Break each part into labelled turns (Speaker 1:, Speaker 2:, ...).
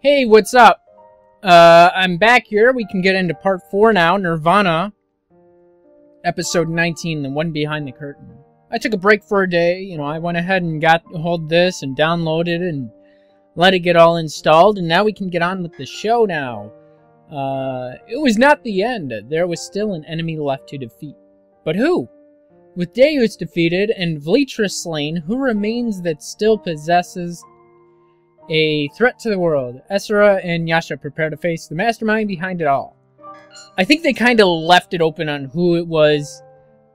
Speaker 1: Hey, what's up? Uh, I'm back here. We can get into part four now. Nirvana, episode 19, the one behind the curtain. I took a break for a day. You know, I went ahead and got hold this and downloaded and let it get all installed, and now we can get on with the show now. Uh, it was not the end. There was still an enemy left to defeat. But who? With Deus defeated and Vlitra slain, who remains that still possesses a threat to the world? Asura and Yasha prepare to face the mastermind behind it all. I think they kind of left it open on who it was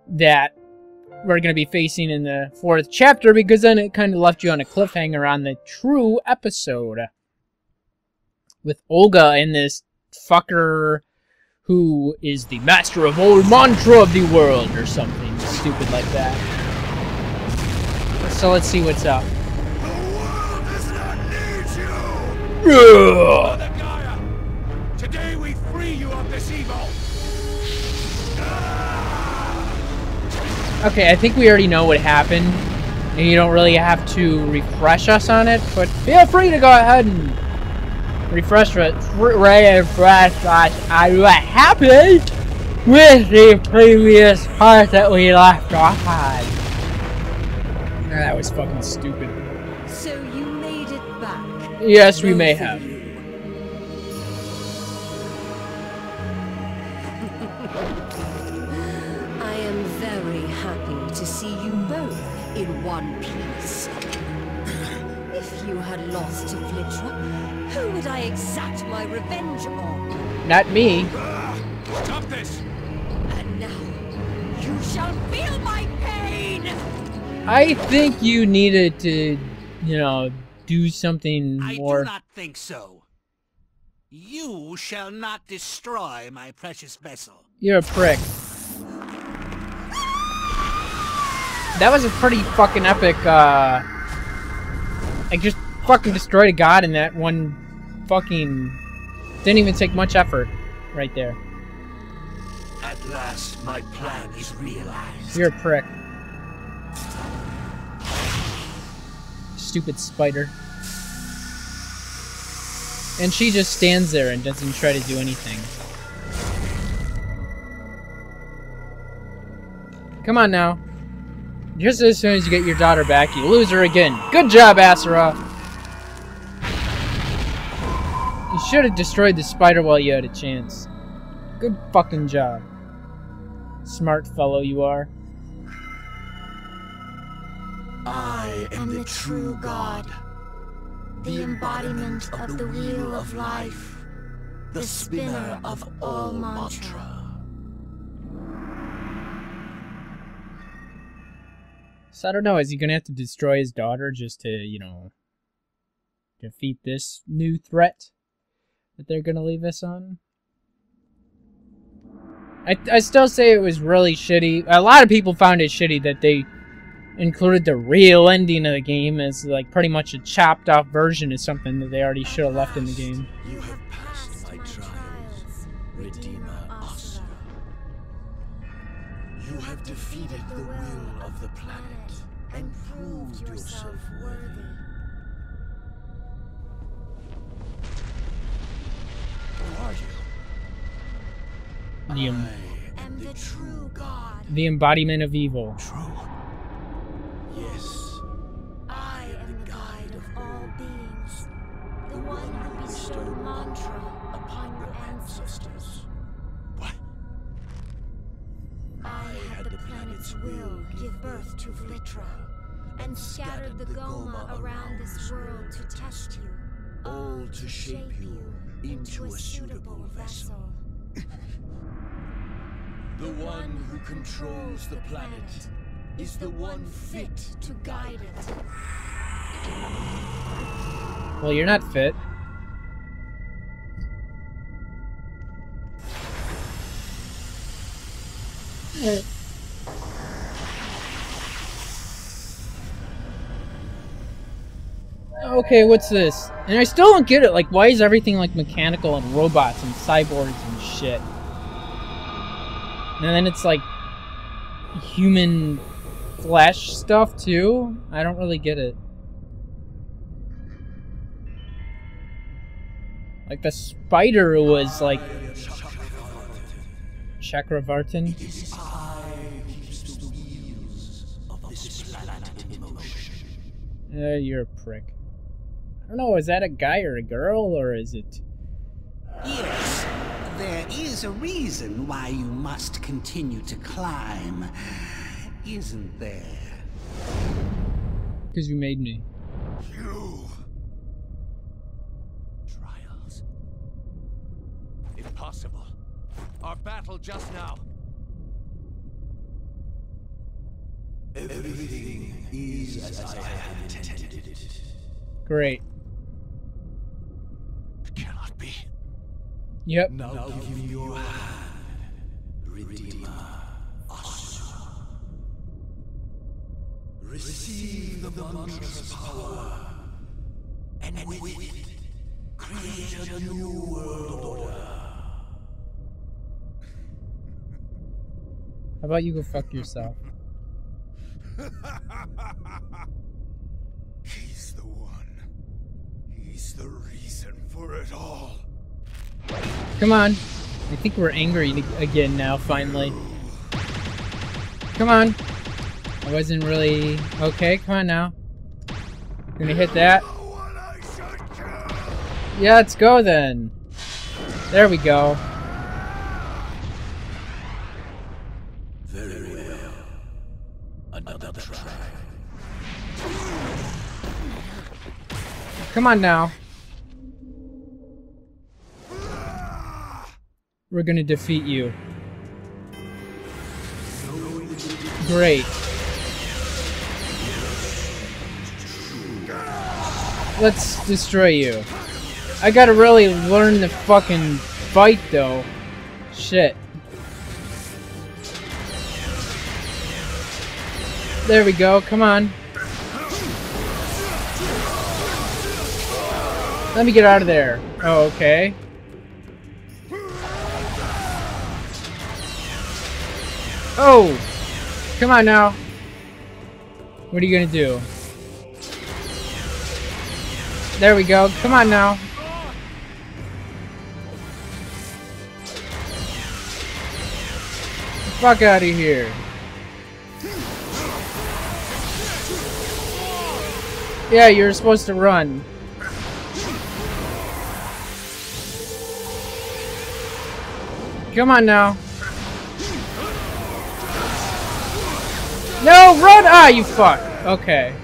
Speaker 1: that we're going to be facing in the fourth chapter because then it kind of left you on a cliffhanger on the true episode. With Olga and this fucker who is the master of old mantra of the world or something stupid like that. So let's see what's up.
Speaker 2: Today we free you of this evil.
Speaker 1: Okay, I think we already know what happened. And you don't really have to refresh us on it, but feel free to go ahead and refresh it. Refresh us on what happened with the previous part that we left off on. That was fucking stupid. Yes, we may have.
Speaker 3: I am very happy to see you both in one piece. If you had lost to Vlitra, who would I exact my revenge on?
Speaker 1: Not me.
Speaker 2: Stop this!
Speaker 3: And now, you shall feel my pain!
Speaker 1: I think you needed to, you know, do something
Speaker 4: I
Speaker 1: more.
Speaker 4: do not think so. You shall not destroy my precious vessel.
Speaker 1: You're a prick. That was a pretty fucking epic, uh... I just fucking destroyed a god in that one fucking... Didn't even take much effort right there.
Speaker 4: At last, my plan is realized.
Speaker 1: You're a prick. Stupid spider. And she just stands there and doesn't try to do anything. Come on now. Just as soon as you get your daughter back, you lose her again. Good job, Asura! You should have destroyed the spider while you had a chance. Good fucking job. Smart fellow you are.
Speaker 5: I am the true God, the embodiment of the wheel of life, the spinner of all mantra.
Speaker 1: So I don't know, is he gonna have to destroy his daughter just to, you know, defeat this new threat that they're gonna leave us on? I, I still say it was really shitty. A lot of people found it shitty that they included the real ending of the game as like pretty much a chopped off version of something that they already should have left in the game.
Speaker 5: You have passed my trials, Redeemer Asura. You have defeated the will of the planet and proved yourself worthy. Who are you?
Speaker 1: The, em-
Speaker 5: I am the true God.
Speaker 1: the embodiment of evil.
Speaker 5: True.
Speaker 6: Will give birth to Vlitra, and scattered the Gohma around this world to test you,
Speaker 5: all to shape you into a suitable vessel. The one who controls the planet is the one fit
Speaker 6: to guide it.
Speaker 1: Well, you're not fit. Okay, what's this? And I still don't get it. Like, why is everything like mechanical and robots and cyborgs and shit? And then it's like human flesh stuff too. I don't really get it. Like the spider was like Chakravartin. Uh, you're a prick. I don't know, is that a guy or a girl, or is it...
Speaker 4: Yes, there is a reason why you must continue to climb, isn't there?
Speaker 1: Because you made me.
Speaker 2: You. Trials. Impossible. Our battle just now.
Speaker 5: Everything is as I had intended it.
Speaker 1: Great. Yep.
Speaker 5: Now give me your hand, Redeemer Asura. Receive the mantra's power, and with it, create a new world order.
Speaker 1: How about you go fuck yourself?
Speaker 2: He's the one. He's the reason for it all.
Speaker 1: Come on. I think we're angry again now, finally. Come on. I wasn't really... Okay, come on now. Gonna hit that.
Speaker 2: What I should do.
Speaker 1: Yeah, let's go then. There we go.
Speaker 5: Very well. Another try.
Speaker 1: Come on now. We're gonna defeat you. Great. Let's destroy you. I gotta really learn the fucking fight though. Shit. There we go, come on. Let me get out of there. Oh, okay. Oh! Come on now. What are you gonna do? There we go. Come on now. Fuck out of here. Yeah, you're supposed to run. Come on now. No, run! Ah, you fuck. Okay.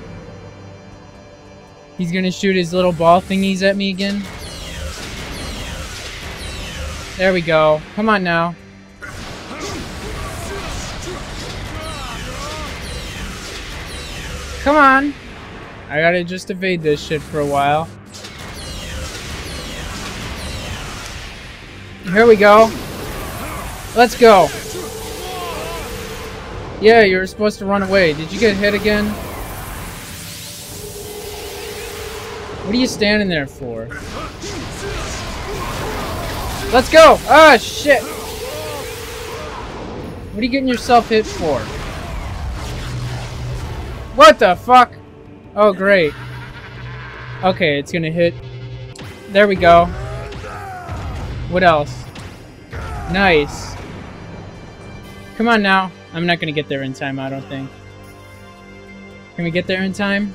Speaker 1: He's gonna shoot his little ball thingies at me again. There we go. Come on now. Come on. I gotta just evade this shit for a while. Here we go. Let's go. Yeah, you were supposed to run away. Did you get hit again? What are you standing there for? Let's go! Ah, shit! What are you getting yourself hit for? What the fuck? Oh, great. Okay, it's gonna hit. There we go. What else? Nice. Come on now. I'm not gonna get there in time, I don't think. Can we get there in time?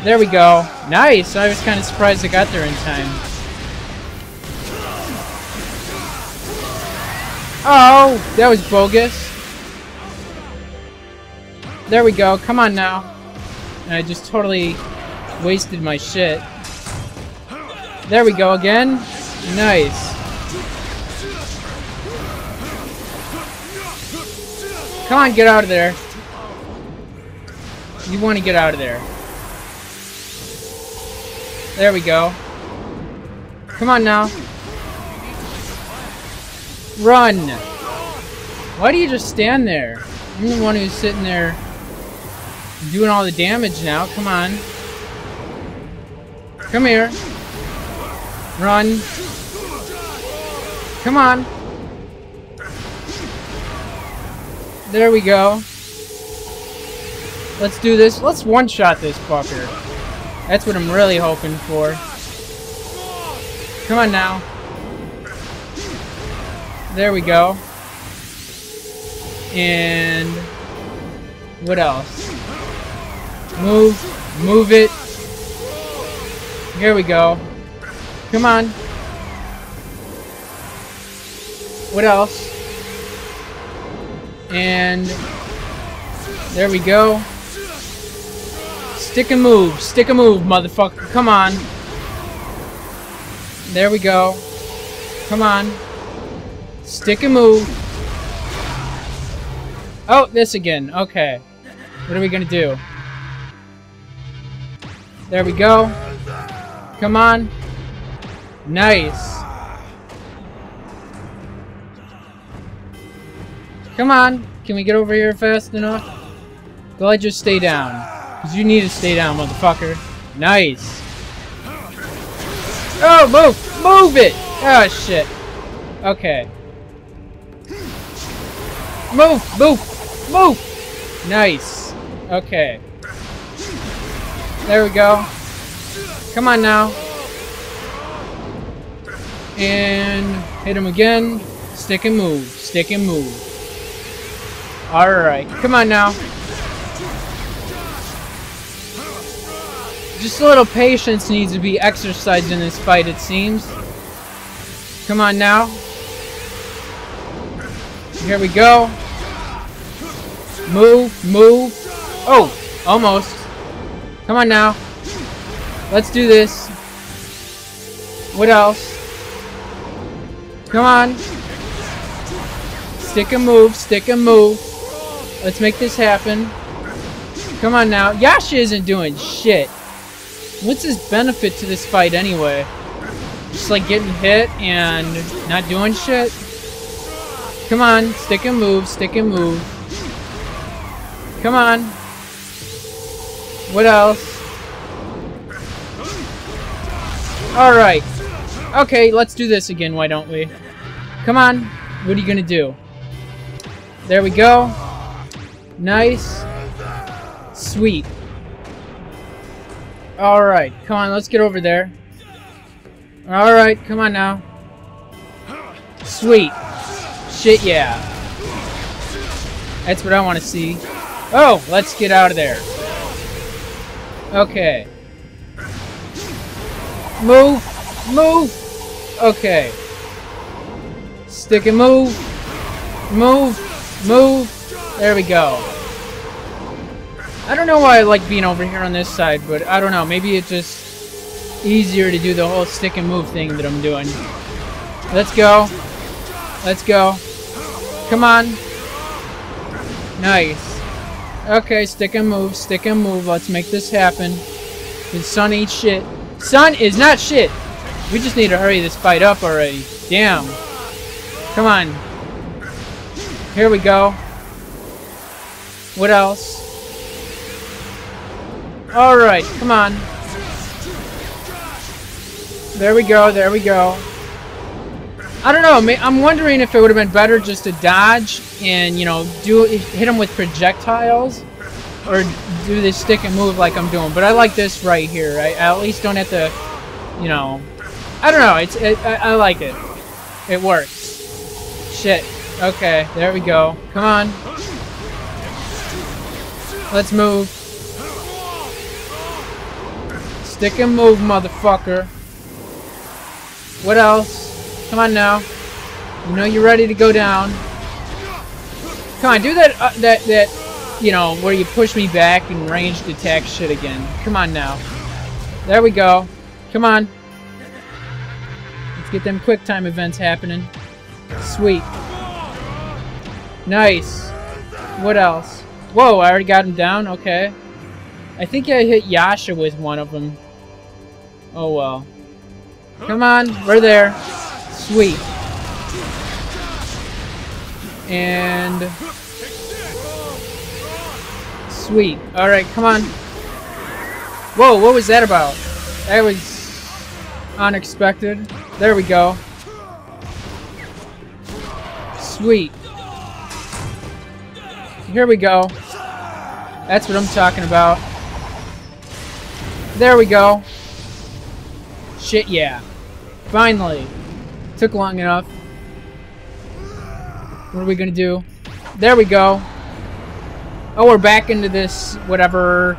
Speaker 1: There we go. Nice! I was kind of surprised I got there in time. Oh! That was bogus. There we go. Come on now. And I just totally wasted my shit. There we go again. Nice. Come on, get out of there. You want to get out of there. There we go. Come on now. Run! Why do you just stand there? I'm the one who's sitting there doing all the damage now. Come on. Come here. Run. Come on. There we go. Let's do this. Let's one-shot this fucker. That's what I'm really hoping for. Come on now. There we go. And what else? Move, move it. Here we go. Come on. What else? And there we go. Stick and move. Stick and move, motherfucker. Come on. There we go. Come on. Stick and move. Oh, this again. Okay. What are we gonna do? There we go. Come on. Nice. Come on. Can we get over here fast enough? Ahead, just stay down. Because you need to stay down, motherfucker. Nice. Oh, move! Move it! Oh, shit. Okay. Move! Move! Move! Nice. Okay. There we go. Come on now. And hit him again. Stick and move. Stick and move. Alright. Come on now. Just a little patience needs to be exercised in this fight, it seems. Come on now. Here we go. Move, move. Oh, almost. Come on now. Let's do this. What else? Come on. Stick and move, stick and move. Let's make this happen. Come on now. Yasha isn't doing shit. What's his benefit to this fight anyway? Just like getting hit and not doing shit? Come on, stick and move, stick and move. Come on. What else? Alright. Okay, let's do this again, why don't we? Come on. What are you gonna do? There we go. Nice. Sweet. Alright, come on, let's get over there. Alright, come on now. Sweet. Shit, yeah. That's what I want to see. Oh, let's get out of there. Okay. Move! Move! Okay. Stick and move. Move. Move. There we go. I don't know why I like being over here on this side, but I don't know. Maybe it's just easier to do the whole stick and move thing that I'm doing. Let's go. Let's go. Come on. Nice. Okay, stick and move, stick and move. Let's make this happen. The sun ain't shit. Sun is not shit. We just need to hurry this fight up already. Damn. Come on. Here we go. What else? Alright, come on. There we go, there we go. I don't know, I'm wondering if it would have been better just to dodge and, you know, do hit him with projectiles or do this stick and move like I'm doing. But I like this right here. I, I at least don't have to, you know, I don't know. It's it, I, I like it. It works. Shit. Okay, there we go. Come on. Let's move. Stick and move, motherfucker. What else? Come on now. You know you're ready to go down. Come on, do that, uh, that, that, you know, where you push me back and ranged attack shit again. Come on now. There we go. Come on. Let's get them quick time events happening. Sweet. Nice. What else? Whoa, I already got him down? Okay. I think I hit Yasha with one of them. Oh well. Come on, we're there. Sweet. And... Sweet. Alright, come on. Whoa, what was that about? That was unexpected. There we go. Sweet. Here we go. That's what I'm talking about. There we go. Shit, yeah. Finally! Took long enough. What are we gonna do? There we go. Oh, we're back into this whatever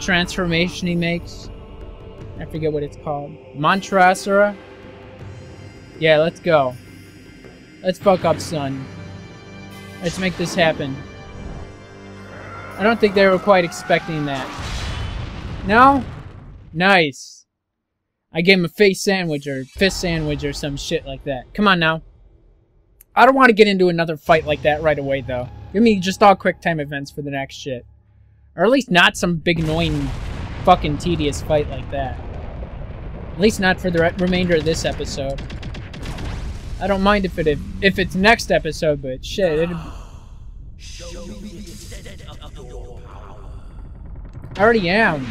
Speaker 1: transformation he makes. I forget what it's called. Mantrasura? Yeah, let's go. Let's fuck up, son. Let's make this happen. I don't think they were quite expecting that. No? Nice. I gave him a face sandwich or fist sandwich or some shit like that. Come on now. I don't want to get into another fight like that right away, though. Give me just all quick time events for the next shit. Or at least not some big annoying fucking tedious fight like that. At least not for the re remainder of this episode. I don't mind if it if, it's next episode, but shit, it I already am.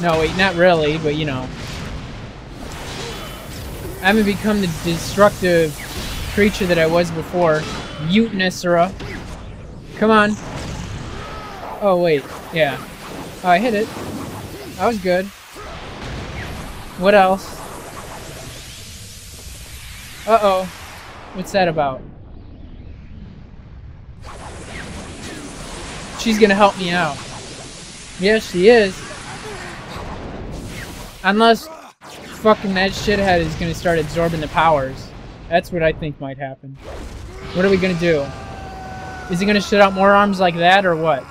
Speaker 1: No, wait, not really, but you know. I haven't become the destructive creature that I was before. Mutinusera. Come on. Oh, wait. Yeah. Oh, I hit it. That was good. What else? Uh-oh. What's that about? She's gonna help me out. Yes, she is. Unless fucking that shithead is gonna start absorbing the powers. That's what I think might happen. What are we gonna do? Is he gonna shit out more arms like that or what?